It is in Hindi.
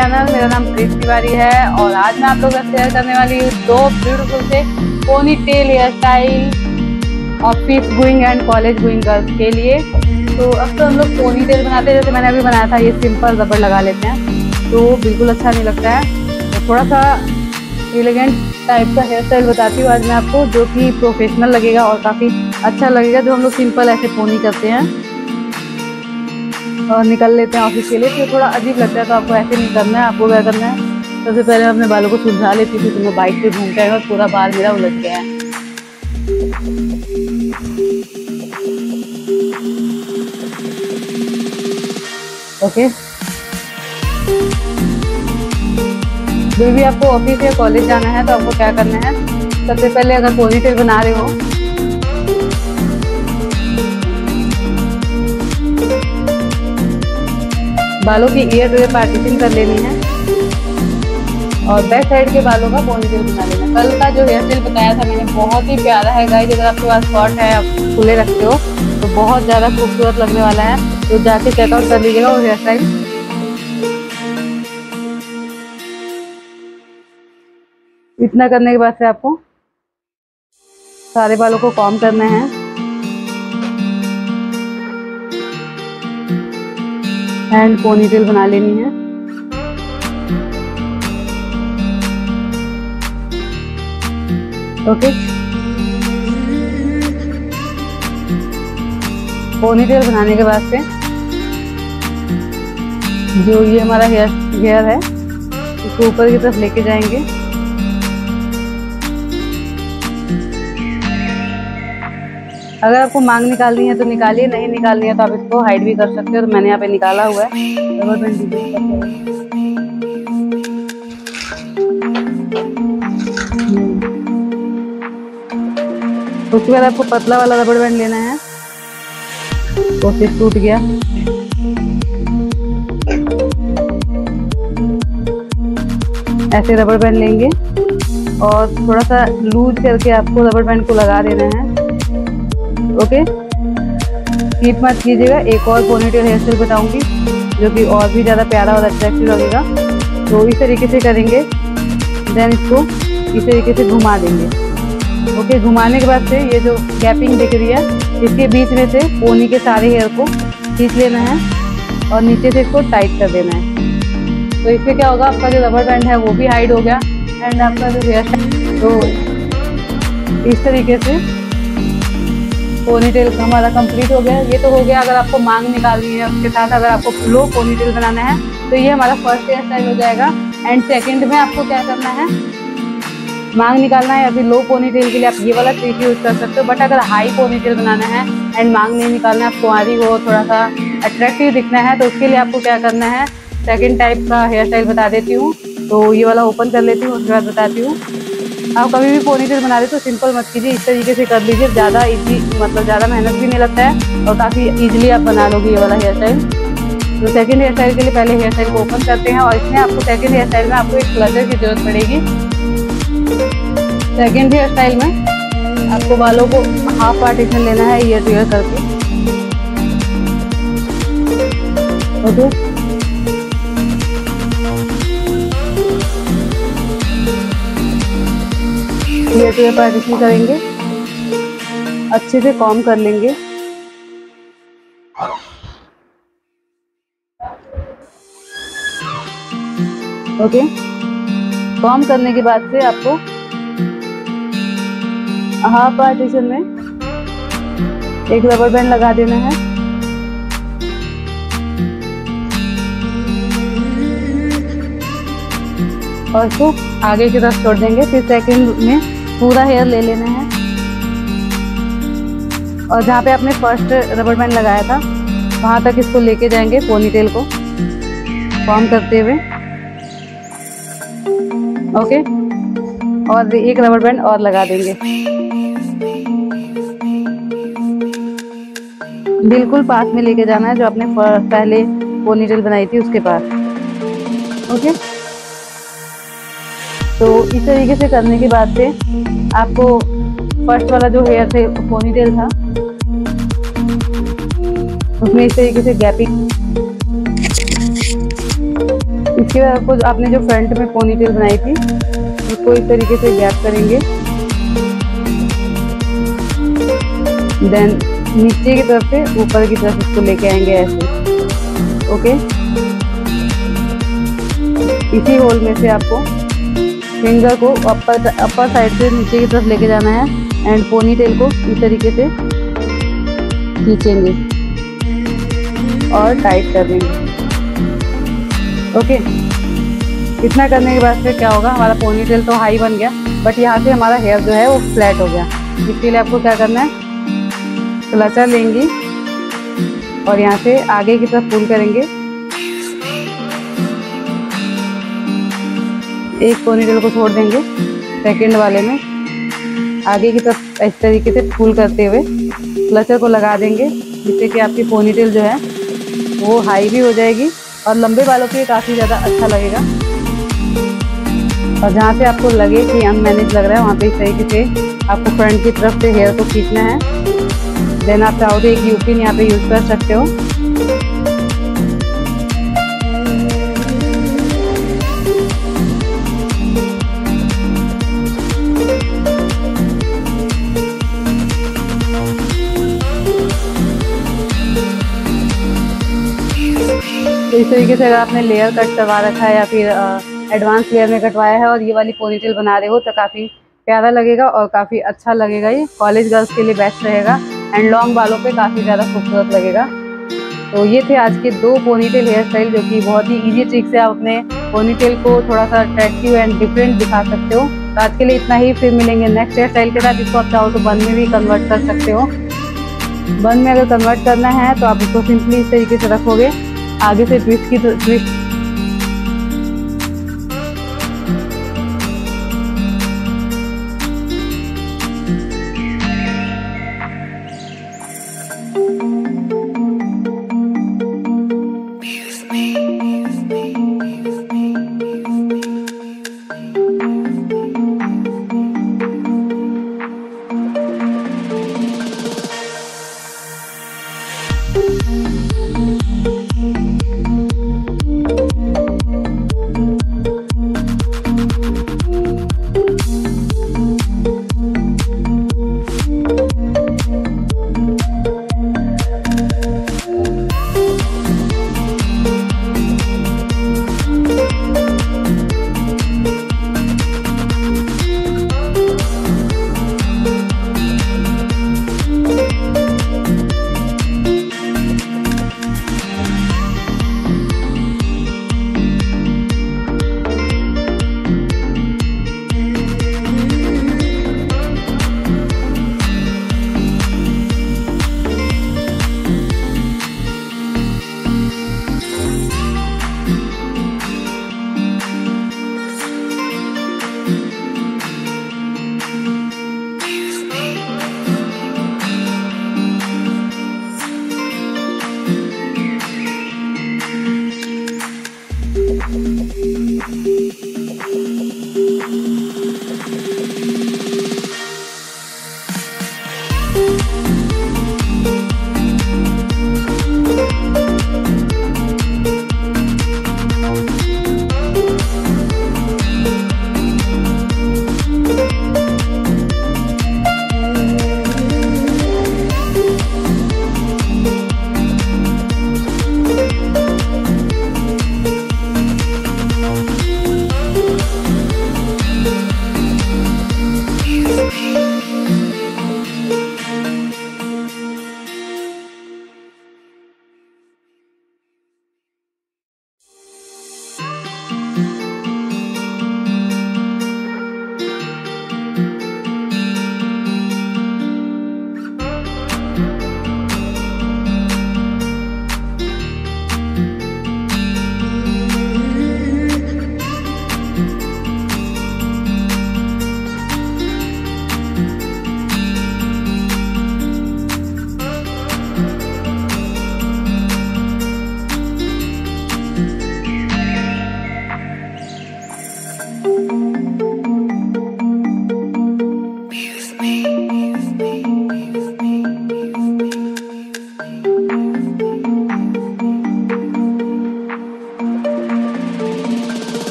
चैनल मेरा नाम प्रीत तिवारी है और आज मैं आप लोगों से शेयर करने वाली हूँ दो ब्यूटीफुल से ponytail hair style office going and college going girls के लिए। तो अब तो हम लोग पोनी टेल बनाते हैं जैसे मैंने अभी बनाया था, ये सिंपल रबड़ लगा लेते हैं। तो बिल्कुल अच्छा नहीं लगता है। तो थोड़ा सा एलिगेंट टाइप का हेयर स्टाइल बताती हूँ आज मैं आपको, जो कि प्रोफेशनल लगेगा और काफ़ी अच्छा लगेगा, जो हम लोग सिंपल ऐसे पोनी करते हैं। और निकल लेते हैं ऑफ़िस के लिए। तो थोड़ा अजीब लगता है तो आपको ऐसे नहीं करना है, आपको क्या करना है? सबसे पहले अपने बालों को सुलझा लेती थी तो मैं बाइक पे घूम के और पूरा बाल मेरा उलझ गया है। ओके जो भी आपको ऑफ़िस या कॉलेज जाना है तो आपको क्या करना है? सबसे पहले अगर पोनीटेल बना रहे हो बालों की ईयर जो है पार्टीशन कर लेनी है। और बैक साइड के बालों का पोनीटेल बना लेना कल का जो हेयर स्टाइल बताया था मैंने, बहुत ही प्यारा है गाइस अगर आपके पास शॉर्ट है, आप खुले रखते हो तो बहुत ज़्यादा खूबसूरत लगने वाला है। तो जाके चेकआउट कर लीजिएगा वो हेयर स्टाइल इतना करने के बाद से आपको सारे बालों को कॉम करना है। एंड पोनीटेल बना लेनी है। ओके पोनीटेल बनाने के बाद से जो ये हमारा हेयर हेयर है, इसको ऊपर की तरफ़ लेके जाएँगे। अगर आपको मांग निकालनी है तो निकालिए, नहीं निकालनी है तो आप इसको हाइड भी कर सकते हो। तो मैंने यहाँ पे निकाला हुआ है। रबर बैंड उसके बाद आपको पतला वाला रबड़ बैंड लेना है। कोशिश टूट गया। ऐसे रबड़ बैंड लेंगे। और थोड़ा सा लूज करके आपको रबड़ बैंड को लगा देना है। ओके? कीप मत कीजिएगा। एक और पोनीटेल हेयर स्टाइल बताऊँगी, जो कि और भी ज़्यादा प्यारा और अट्रैक्टिव लगेगा। तो इस तरीके से करेंगे देन इसको इस तरीके से घुमा देंगे। ओके, घुमाने के बाद से ये जो गैपिंग दिख रही है, इसके बीच में से पोनी के सारे हेयर को खींच लेना है और नीचे से इसको टाइट कर देना है। तो इससे क्या होगा, आपका जो रबर बैंड है, वो भी हाइड हो गया एंड आपका जो हेयर तो इस तरीके से पोनी टेल हमारा कंप्लीट हो गया ये तो हो गया, अगर आपको मांग निकालनी है उसके साथ, अगर आपको लो पोनी टेल बनाना है तो ये हमारा फ़र्स्ट हेयर स्टाइल हो जाएगा। एंड सेकंड में आपको क्या करना है? मांग निकालना है फिर लो पोनी टेल के लिए आप ये वाला ट्रिक यूज़ कर सकते हो बट अगर हाई पोनी टेल बनाना है एंड मांग नहीं निकालना है, आप कुंवारी हो थोड़ा सा अट्रैक्टिव दिखना है तो उसके लिए आपको क्या करना है? सेकेंड टाइप का हेयर स्टाइल बता देती हूँ। तो ये वाला ओपन कर लेती हूँ, उसके बाद बताती हूँ। आप कभी भी पोनी टेल बना रहे तो सिंपल मत कीजिए। इस तरीके से कर लीजिए। ज़्यादा इजी मतलब ज़्यादा मेहनत भी नहीं लगता है और काफ़ी इजीली आप बना लोगे ये वाला हेयर स्टाइल तो सेकंड हेयर स्टाइल के लिए पहले हेयर स्टाइल को ओपन करते हैं और इसमें आपको सेकंड हेयर स्टाइल में आपको एक क्लचर की ज़रूरत पड़ेगी। सेकेंड हेयर स्टाइल में आपको बालों को हाफ़ पार्टीशन लेना है ईयर टू ईयर करके okay ear to ear partition करेंगे। अच्छे से कॉम कर लेंगे। ओके कॉम करने के बाद से आपको हाफ़ पार्टीशन में एक रबर बैंड लगा देना है। और इसको आगे की तरफ़ छोड़ देंगे, फिर सेकंड में पूरा हेयर ले लेना है। और जहाँ पे आपने फ़र्स्ट रबर बैंड लगाया था, वहाँ तक इसको लेके जाएँगे पोनी टेल को। फॉर्म करते हुए। ओके और एक रबर बैंड और लगा देंगे। बिल्कुल पास में लेके जाना है, जो आपने पहले पोनीटेल बनाई थी उसके पास। ओके तो इस तरीके से करने के बाद से आपको फ़र्स्ट वाला जो हेयर थे पोनीटेल था। उसमें इस तरीके से गैपिंग इसके बाद आपको आपने जो फ्रंट में पोनीटेल बनाई थी, उसको इस तरीके से गैप करेंगे। देन नीचे की तरफ़ से ऊपर की तरफ़ इसको लेके आएँगे ऐसे। ओके इसी होल में से आपको फिंगर को अपर अपर साइड से नीचे की तरफ़ लेके जाना है एंड पोनी टेल को इस तरीके से खींचेंगे और टाइट कर देंगे। ओके इतना करने के बाद फिर क्या होगा? हमारा पोनी टेल तो हाई बन गया बट यहाँ से हमारा हेयर जो है वो फ्लैट हो गया। इसके लिए आपको क्या करना है? क्लचर लेंगी और यहाँ से आगे की तरफ़ पुल करेंगे। एक पोनीटेल को छोड़ देंगे सेकंड वाले में। आगे की तरफ़ इस तरीके से फूल करते हुए क्लचर को लगा देंगे, जिससे कि आपकी पोनीटेल जो है, वो हाई भी हो जाएगी और लंबे बालों के लिए काफ़ी ज़्यादा अच्छा लगेगा। और जहाँ से आपको लगे कि अनमैनेज लग रहा है, वहाँ पे इस तरीके से आपको फ्रंट की तरफ़ से हेयर को खींचना है। देन आप चाहो तो एक यूपिन यहाँ पे यूज़ कर सकते हो। इस तरीके से अगर आपने लेयर कट करवा रखा है या फिर एडवांस लेयर में कटवाया है और ये वाली पोनीटेल बना रहे हो तो काफ़ी प्यारा लगेगा और काफ़ी अच्छा लगेगा ये। कॉलेज गर्ल्स के लिए बेस्ट रहेगा एंड लॉन्ग बालों पे काफ़ी ज़्यादा खूबसूरत लगेगा। तो ये थे आज के दो पोनीटेल हेयर स्टाइल जो कि बहुत ही ईजी ट्रिक से आप अपने पोनीटेल को थोड़ा सा अट्रैक्टिव एंड डिफरेंट दिखा सकते हो। तो आज के लिए इतना ही, फिर मिलेंगे नेक्स्ट हेयर स्टाइल के साथ। इसको आप चाहो तो बन में भी कन्वर्ट कर सकते हो। बन में अगर कन्वर्ट करना है तो आप इसको सिंपली इस तरीके से रखोगे। आगे से ट्विस्ट की ट्विस्ट